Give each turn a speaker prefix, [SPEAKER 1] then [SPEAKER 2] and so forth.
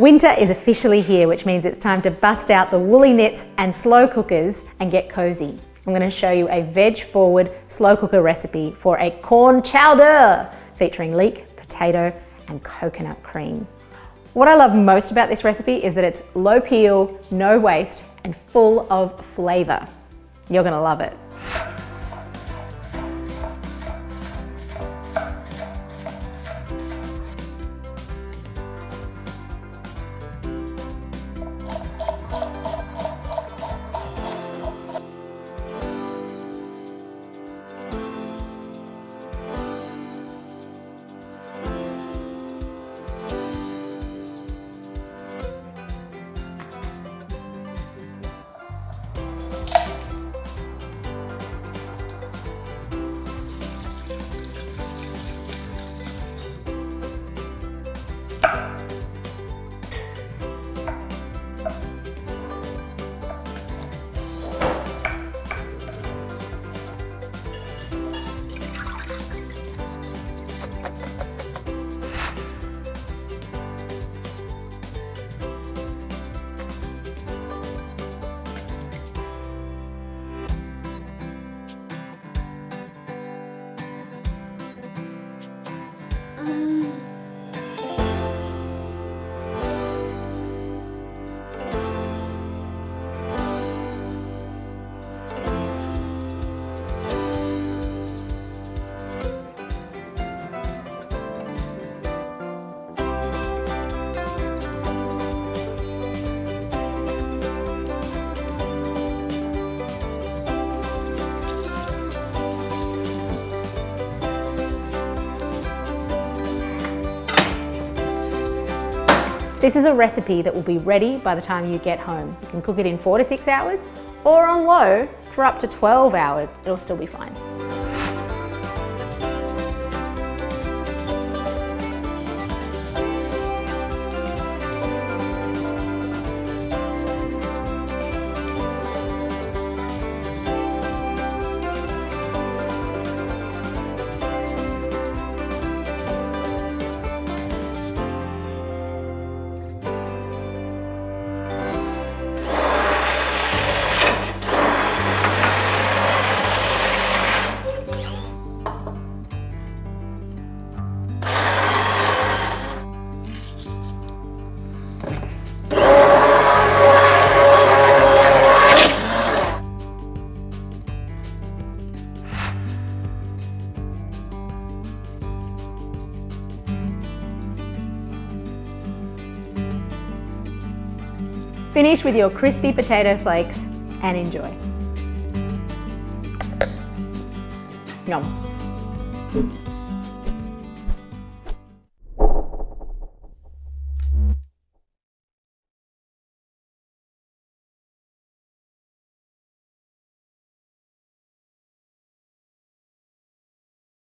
[SPEAKER 1] Winter is officially here, which means it's time to bust out the woolly knits and slow cookers and get cozy. I'm going to show you a veg-forward slow cooker recipe for a corn chowder featuring leek, potato, and coconut cream. What I love most about this recipe is that it's low peel, no waste, and full of flavor. You're going to love it. This is a recipe that will be ready by the time you get home. You can cook it in four to six hours or on low for up to 12 hours. It'll still be fine. Finish with your crispy potato flakes and enjoy. Yum.